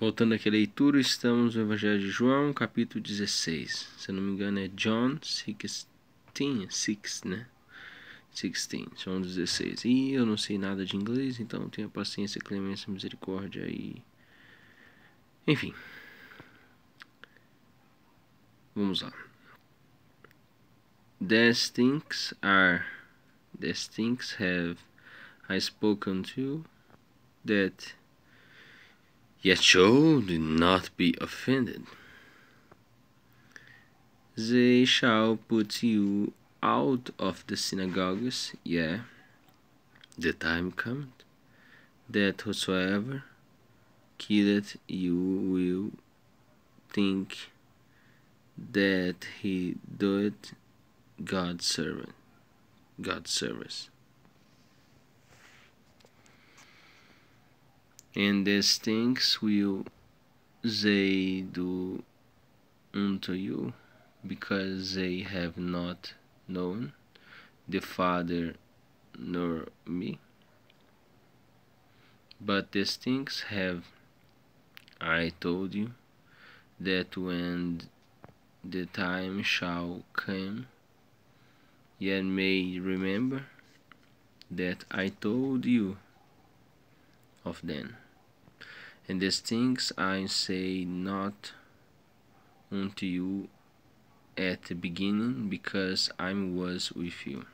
Voltando aqui à leitura, estamos no Evangelho de João, capítulo 16. Se eu não me engano, é John 16, 6, né? 16, João 16. E eu não sei nada de inglês, então tenha paciência, clemência, misericórdia e. Enfim. Vamos lá. These things are, these things have I spoken to, that Yet show do not be offended. They shall put you out of the synagogues, yeah. the time cometh, that whosoever killeth you will think that he doeth God's servant, God's service. And these things will they do unto you because they have not known the Father nor me. But these things have I told you that when the time shall come, ye may remember that I told you of them. And these things I say not unto you at the beginning, because I was with you.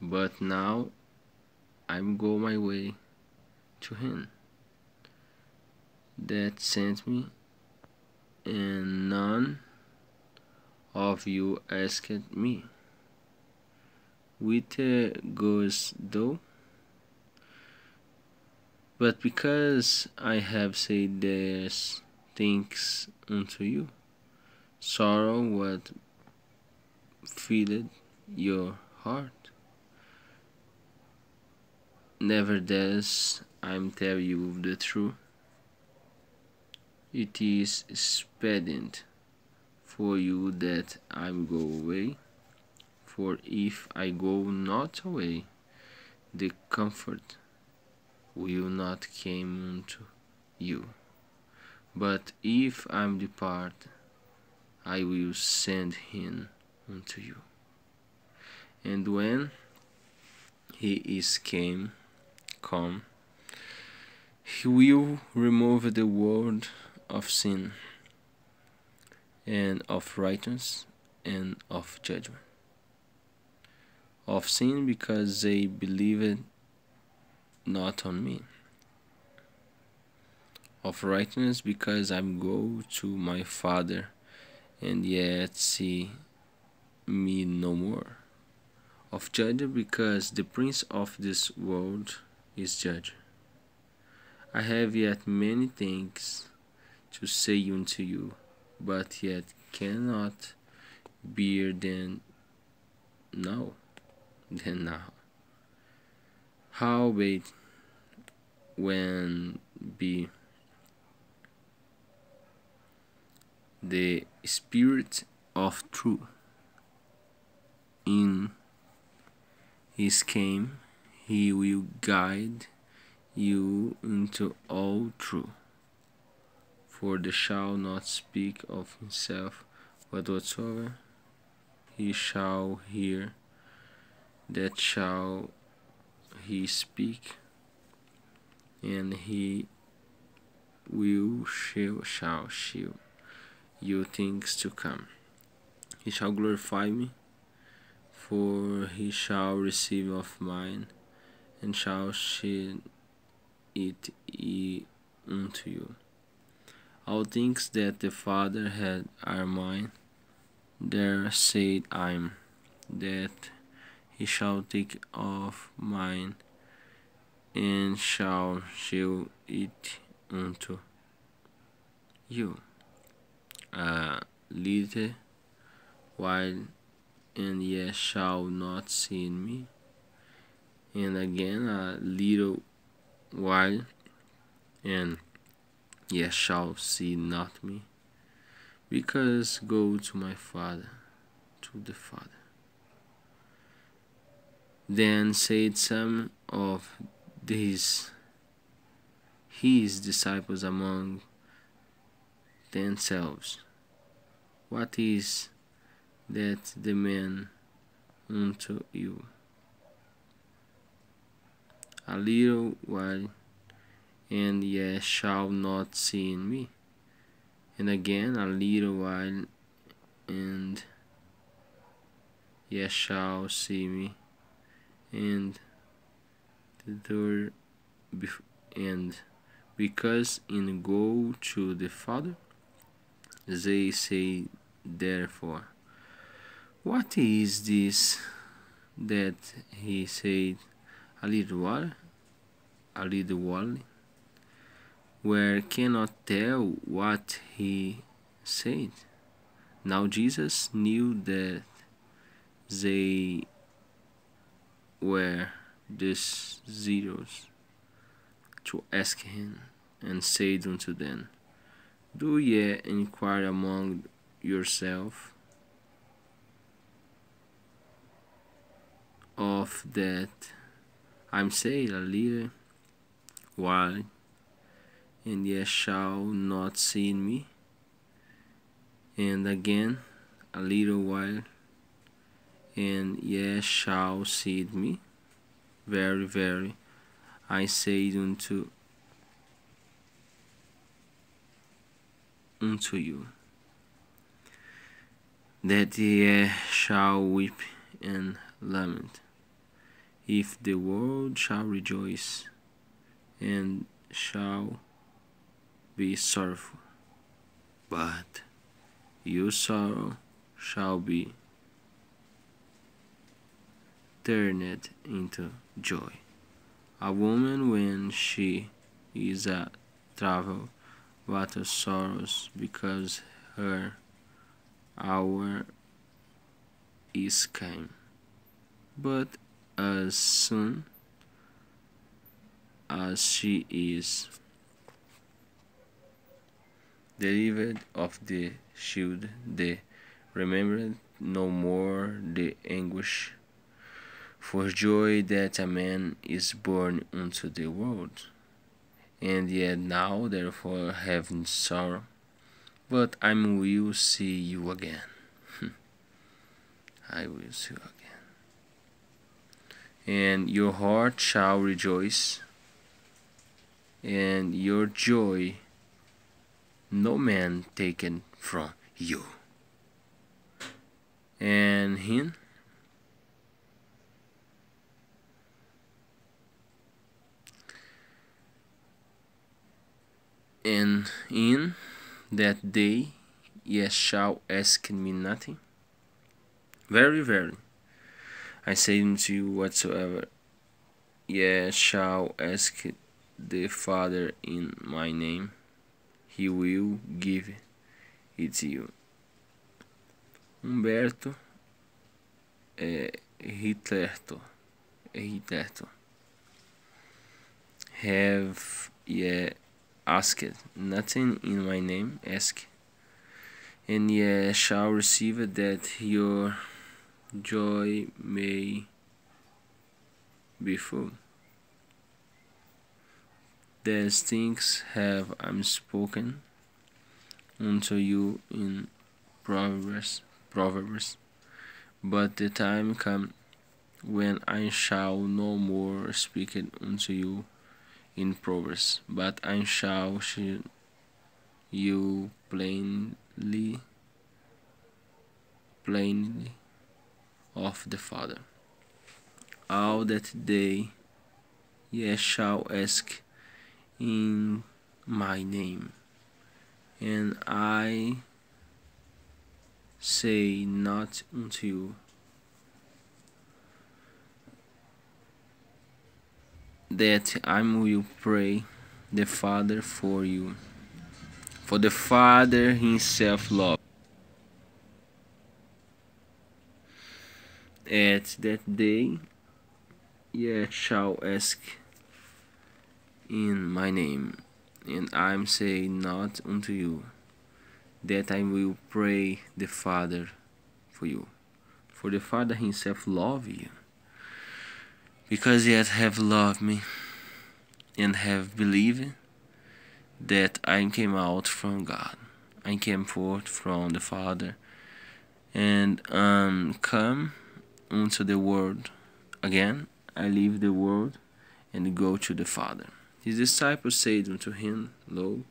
But now I'm go my way to him that sent me, and none of you asked me. Whither goes thou? But because I have said these things unto you, sorrow what filled your heart. Nevertheless, I'm tell you the truth. It is expedient for you that I go away, for if I go not away, the comfort will not come unto you. But if I depart, I will send him unto you. And when he is came, come, he will remove the world of sin and of righteousness and of judgment. Of sin because they believed not on me. Of righteousness, because I go to my Father, and yet see me no more. Of judgment, because the prince of this world is judge I have yet many things to say unto you, but yet cannot bear them now. Then now. Howbeit, when be the Spirit of truth in his came, he will guide you into all truth. For the shall not speak of himself, but whatsoever he shall hear, that shall he speak, and he will show, shall show you things to come. He shall glorify me, for he shall receive of mine, and shall shed it unto you. All things that the Father had are mine. There said I am, that he shall take of mine and shall show it unto you. A little while, and ye shall not see me, and again a little while, and ye shall see not me, because go to my Father, to the Father. Then said some of these, his disciples among themselves, What is that the man unto you? A little while, and ye shall not see me. And again a little while, and ye shall see me. And the third, and because in go to the Father, they say therefore, What is this that he said, a little while, a little while, where cannot tell what he said? Now Jesus knew that they were these zeros to ask him, and said unto them, Do ye inquire among yourself of that I'm saying a little while, and ye shall not see me, and again a little while, and ye shall see me? Very, very, I say unto unto you that ye shall weep and lament if the world shall rejoice and shall be sorrowful but your sorrow shall be turned into joy. A woman when she is at travel a sorrows because her hour is came but as soon as she is delivered of the shield the remembered no more the anguish for joy that a man is born unto the world. And yet now, therefore, having sorrow, but I will see you again. I will see you again. And your heart shall rejoice, and your joy no man taken from you. And him in that day ye shall ask me nothing. Very, very, I say unto you whatsoever ye shall ask the Father in my name, he will give it to you. Humberto é Hitlerto, é Hitlerto. Have ye asked nothing in my name, ask, and ye shall receive it that your joy may be full. These things have I spoken unto you in Proverbs, Proverbs, but the time come when I shall no more speak it unto you in Proverbs, but I shall you plainly, plainly of the Father. All that day ye shall ask in my name, and I say not unto you that I will pray the Father for you. For the Father himself love. At that day ye shall ask in my name, and I saying not unto you that I will pray the Father for you. For the Father himself love you because yet have loved me and have believed that I came out from God. I came forth from the Father and um, come unto the world again. I leave the world and go to the Father. His disciples said unto him, Lo,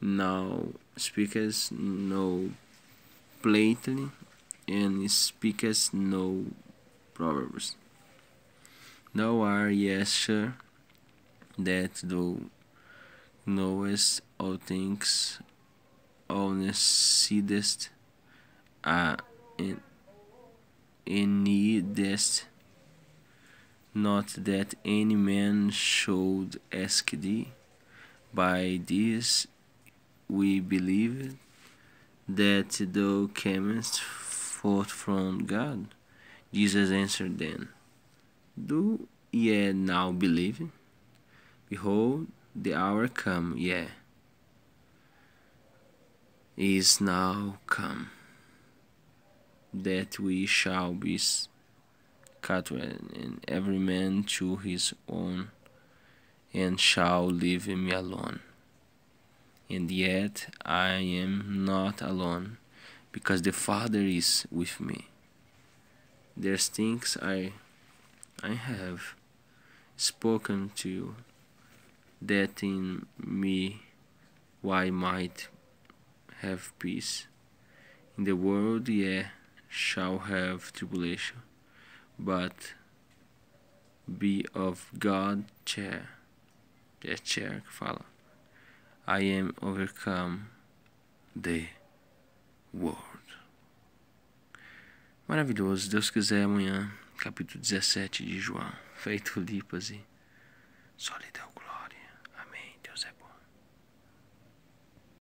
now speakest no plainly, and speakest no proverbs. Thou art yes sure that thou knowest all things, all needest, uh, and needest not that any man should ask thee. By this we believe that thou camest forth from God. Jesus answered them, Do ye now believe? Behold, the hour come, yea, is now come, that we shall be scattered, and every man to his own, and shall leave me alone. And yet I am not alone, because the Father is with me. There's things I I have spoken to that in me why might have peace. In the world ye shall have tribulation, but be of God. É cheer que fala. I am overcome the world. Maravilhoso. Deus quiser amanhã, capítulo 17 de João. Feito lipas e solidão.